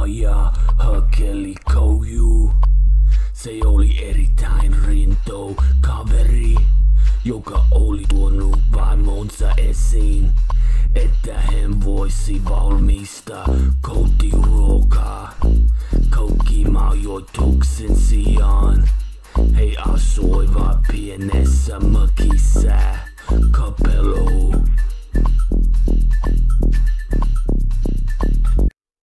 Maja hakeli kouju. Se oli erittäin rinto kaveri, joka oli tuonut vaimonsa esiin, että hän voisi valmistaa kotiruokaa koukkimajoituksen sijaan. He asuivat pienessä mökissä